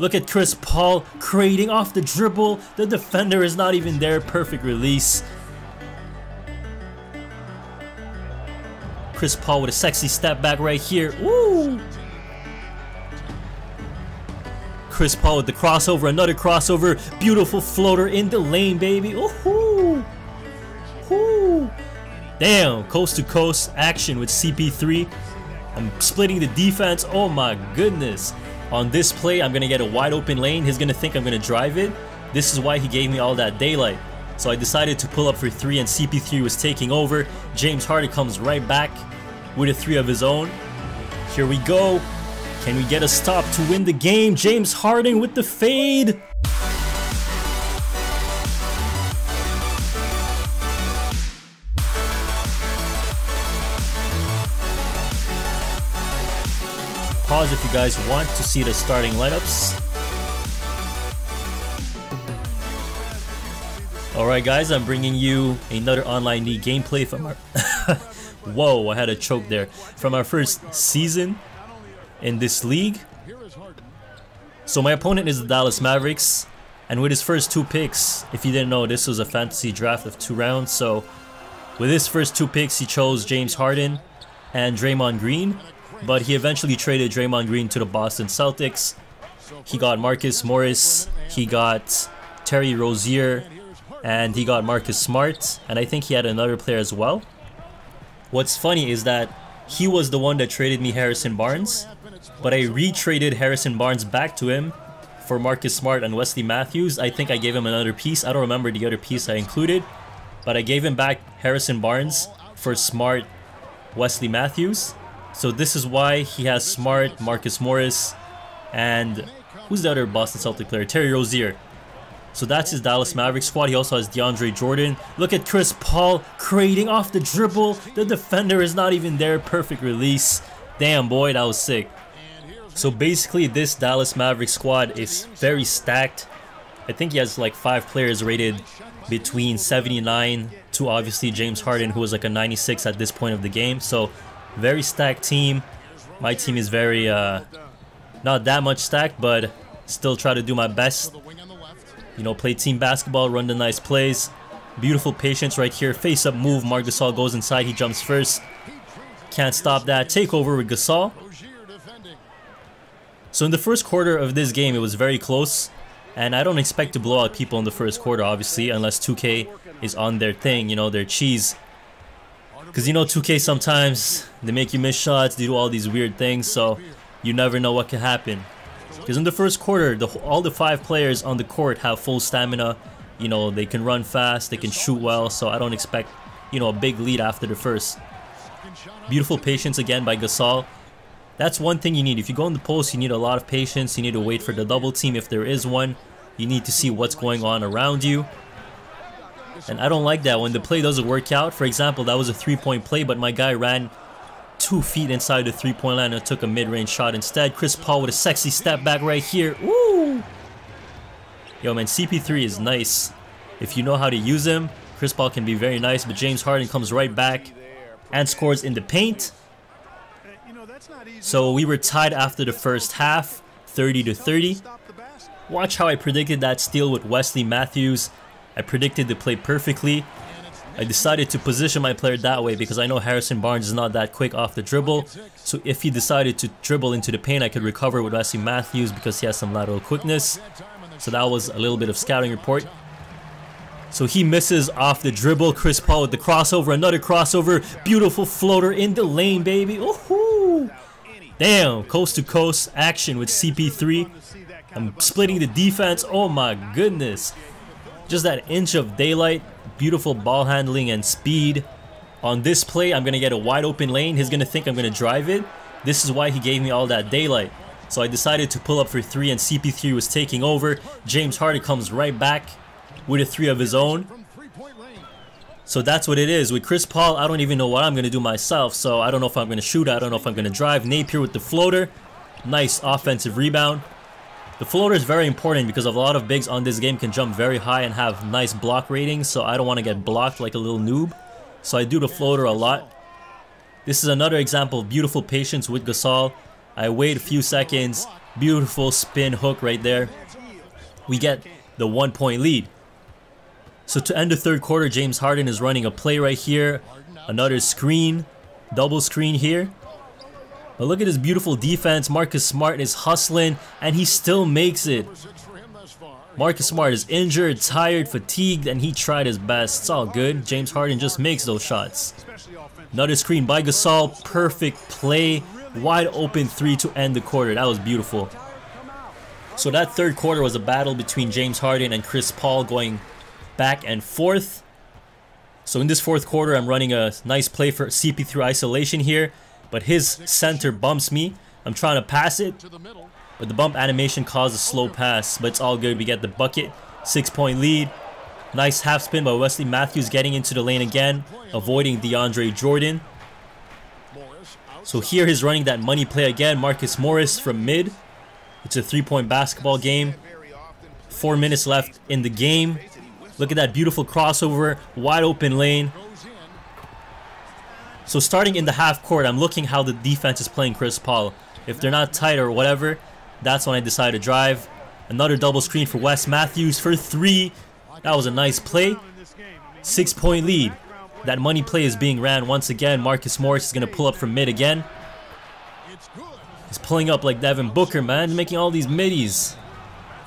Look at Chris Paul creating off the dribble. The defender is not even there. Perfect release. Chris Paul with a sexy step back right here. Woo! Chris Paul with the crossover, another crossover. Beautiful floater in the lane, baby. Ooh! Ooh! Damn, coast to coast action with CP3. I'm splitting the defense. Oh my goodness. On this play, I'm going to get a wide open lane. He's going to think I'm going to drive it. This is why he gave me all that daylight. So I decided to pull up for three and CP3 was taking over. James Harden comes right back with a three of his own. Here we go. Can we get a stop to win the game? James Harden with the fade. Pause if you guys want to see the starting lineups. Alright guys, I'm bringing you another online league gameplay from our... Whoa, I had a choke there. From our first season in this league. So my opponent is the Dallas Mavericks. And with his first two picks, if you didn't know, this was a fantasy draft of two rounds. So with his first two picks, he chose James Harden and Draymond Green but he eventually traded Draymond Green to the Boston Celtics. He got Marcus Morris, he got Terry Rozier, and he got Marcus Smart, and I think he had another player as well. What's funny is that he was the one that traded me Harrison Barnes, but I retraded Harrison Barnes back to him for Marcus Smart and Wesley Matthews. I think I gave him another piece. I don't remember the other piece I included, but I gave him back Harrison Barnes for Smart, Wesley Matthews. So this is why he has Smart, Marcus Morris, and who's the other Boston Celtic player? Terry Rozier. So that's his Dallas Mavericks squad. He also has DeAndre Jordan. Look at Chris Paul creating off the dribble. The defender is not even there. Perfect release. Damn, boy, that was sick. So basically, this Dallas Mavericks squad is very stacked. I think he has like five players rated between 79 to obviously James Harden, who was like a 96 at this point of the game. So very stacked team. My team is very, uh, not that much stacked, but still try to do my best. You know, play team basketball, run the nice plays. Beautiful patience right here. Face up move. Marc Gasol goes inside. He jumps first. Can't stop that. Takeover with Gasol. So in the first quarter of this game, it was very close. And I don't expect to blow out people in the first quarter, obviously, unless 2K is on their thing, you know, their cheese. Because you know 2K sometimes, they make you miss shots, they do all these weird things, so you never know what can happen. Because in the first quarter, the, all the five players on the court have full stamina. You know, they can run fast, they can shoot well, so I don't expect, you know, a big lead after the first. Beautiful patience again by Gasol. That's one thing you need. If you go in the post, you need a lot of patience. You need to wait for the double team if there is one. You need to see what's going on around you. And I don't like that when the play doesn't work out. For example, that was a three-point play, but my guy ran two feet inside the three-point line and took a mid-range shot instead. Chris Paul with a sexy step back right here. Woo! Yo, man, CP3 is nice. If you know how to use him, Chris Paul can be very nice, but James Harden comes right back and scores in the paint. So we were tied after the first half, 30 to 30. Watch how I predicted that steal with Wesley Matthews I predicted the play perfectly. I decided to position my player that way because I know Harrison Barnes is not that quick off the dribble. So if he decided to dribble into the paint, I could recover with Wesley Matthews because he has some lateral quickness. So that was a little bit of scouting report. So he misses off the dribble. Chris Paul with the crossover, another crossover. Beautiful floater in the lane, baby. Ooh, Damn, coast to coast action with CP3. I'm splitting the defense. Oh my goodness. Just that inch of daylight, beautiful ball handling and speed. On this play, I'm going to get a wide open lane. He's going to think I'm going to drive it. This is why he gave me all that daylight. So I decided to pull up for three and CP3 was taking over. James Harden comes right back with a three of his own. So that's what it is. With Chris Paul, I don't even know what I'm going to do myself. So I don't know if I'm going to shoot. I don't know if I'm going to drive. Napier with the floater. Nice offensive rebound. The floater is very important because a lot of bigs on this game can jump very high and have nice block ratings, so I don't want to get blocked like a little noob. So I do the floater a lot. This is another example of beautiful patience with Gasol. I wait a few seconds, Beautiful spin hook right there. We get the one point lead. So to end the third quarter, James Harden is running a play right here. Another screen, double screen here. But look at his beautiful defense. Marcus Smart is hustling, and he still makes it. Marcus Smart is injured, tired, fatigued, and he tried his best. It's all good. James Harden just makes those shots. Another screen by Gasol. Perfect play. Wide open three to end the quarter. That was beautiful. So that third quarter was a battle between James Harden and Chris Paul going back and forth. So in this fourth quarter, I'm running a nice play for CP3 isolation here but his center bumps me. I'm trying to pass it, but the bump animation caused a slow pass, but it's all good. We get the bucket, six point lead. Nice half spin by Wesley Matthews getting into the lane again, avoiding DeAndre Jordan. So here he's running that money play again. Marcus Morris from mid. It's a three-point basketball game. Four minutes left in the game. Look at that beautiful crossover, wide open lane. So starting in the half court, I'm looking how the defense is playing Chris Paul. If they're not tight or whatever, that's when I decide to drive. Another double screen for Wes Matthews for three. That was a nice play. Six point lead. That money play is being ran once again. Marcus Morris is going to pull up from mid again. He's pulling up like Devin Booker, man. Making all these middies.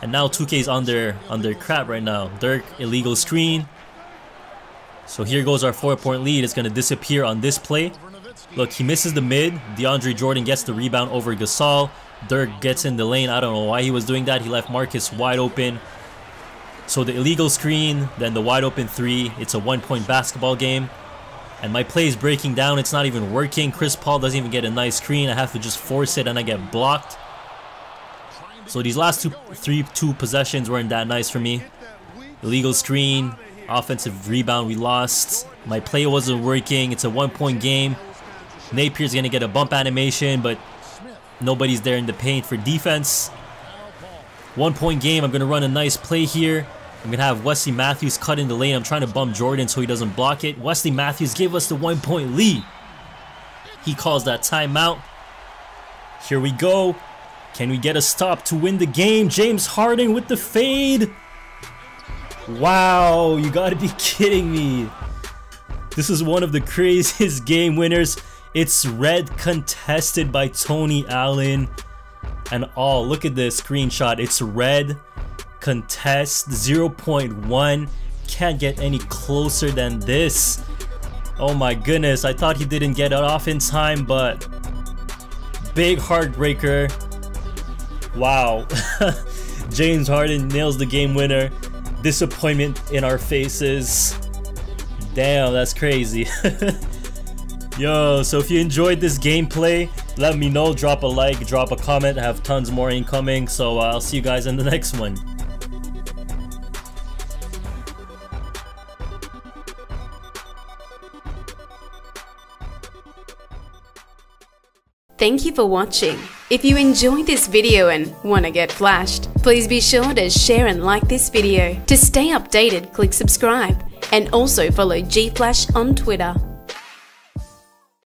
And now 2K's on their, on their crap right now. Dirk, illegal screen. So here goes our four point lead. It's going to disappear on this play. Look, he misses the mid. DeAndre Jordan gets the rebound over Gasol. Dirk gets in the lane. I don't know why he was doing that. He left Marcus wide open. So the illegal screen, then the wide open three. It's a one point basketball game. And my play is breaking down. It's not even working. Chris Paul doesn't even get a nice screen. I have to just force it and I get blocked. So these last two, three, two possessions weren't that nice for me. Illegal screen, Offensive rebound we lost. My play wasn't working. It's a one point game. Napier's going to get a bump animation, but nobody's there in the paint for defense. One point game. I'm going to run a nice play here. I'm going to have Wesley Matthews cut in the lane. I'm trying to bump Jordan so he doesn't block it. Wesley Matthews gave us the one point lead. He calls that timeout. Here we go. Can we get a stop to win the game? James Harden with the fade. Wow, you gotta be kidding me. This is one of the craziest game winners. It's red contested by Tony Allen. And oh, look at this screenshot. It's red contest 0.1. Can't get any closer than this. Oh my goodness, I thought he didn't get it off in time, but big heartbreaker. Wow. James Harden nails the game winner disappointment in our faces. Damn, that's crazy. Yo, so if you enjoyed this gameplay, let me know. Drop a like, drop a comment. I have tons more incoming. So uh, I'll see you guys in the next one. Thank you for watching. If you enjoyed this video and want to get flashed, please be sure to share and like this video. To stay updated, click subscribe and also follow GFlash on Twitter.